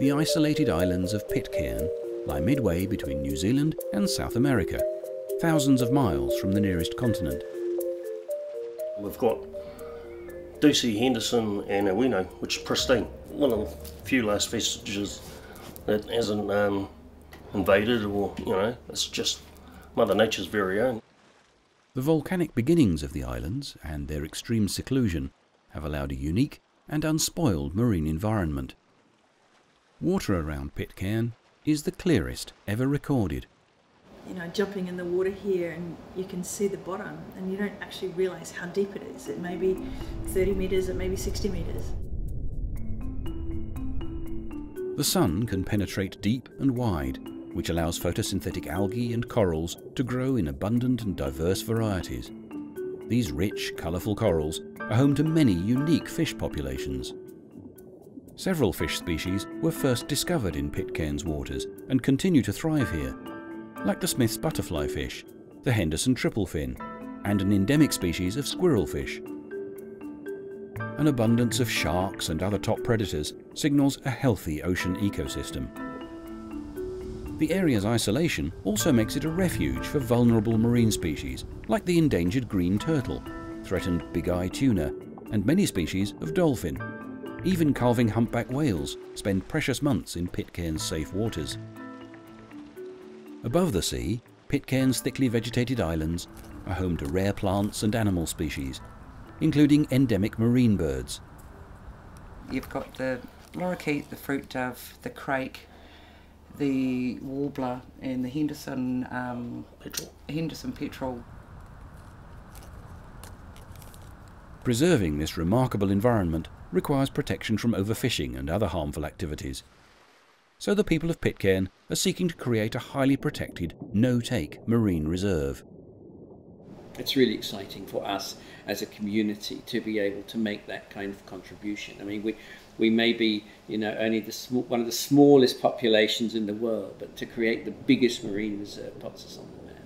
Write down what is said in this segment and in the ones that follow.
The isolated islands of Pitcairn lie midway between New Zealand and South America, thousands of miles from the nearest continent. We've got Ducie, Henderson and Oeno, which is pristine. One of the few last vestiges that hasn't um, invaded or, you know, it's just Mother Nature's very own. The volcanic beginnings of the islands and their extreme seclusion have allowed a unique and unspoiled marine environment. Water around Pitcairn is the clearest ever recorded. You know, jumping in the water here and you can see the bottom and you don't actually realise how deep it is. It may be 30 metres, it may be 60 metres. The sun can penetrate deep and wide, which allows photosynthetic algae and corals to grow in abundant and diverse varieties. These rich, colourful corals are home to many unique fish populations. Several fish species were first discovered in Pitcairn's waters and continue to thrive here, like the Smith's butterfly fish, the Henderson triplefin, and an endemic species of squirrelfish. An abundance of sharks and other top predators signals a healthy ocean ecosystem. The area's isolation also makes it a refuge for vulnerable marine species, like the endangered green turtle, threatened big-eye tuna, and many species of dolphin. Even calving humpback whales spend precious months in Pitcairn's safe waters. Above the sea, Pitcairn's thickly vegetated islands are home to rare plants and animal species, including endemic marine birds. You've got the lorikeet, the fruit dove, the crake, the warbler, and the Henderson um, Petrel. Henderson petrel. Preserving this remarkable environment requires protection from overfishing and other harmful activities. So the people of Pitcairn are seeking to create a highly protected, no-take marine reserve. It's really exciting for us as a community to be able to make that kind of contribution. I mean, we we may be, you know, only the small, one of the smallest populations in the world, but to create the biggest marine reserve puts us on the map.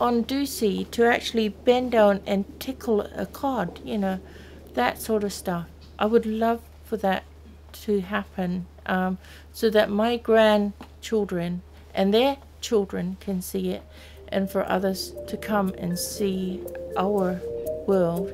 On Ducie, to actually bend down and tickle a cod, you know, that sort of stuff. I would love for that to happen um, so that my grandchildren and their children can see it and for others to come and see our world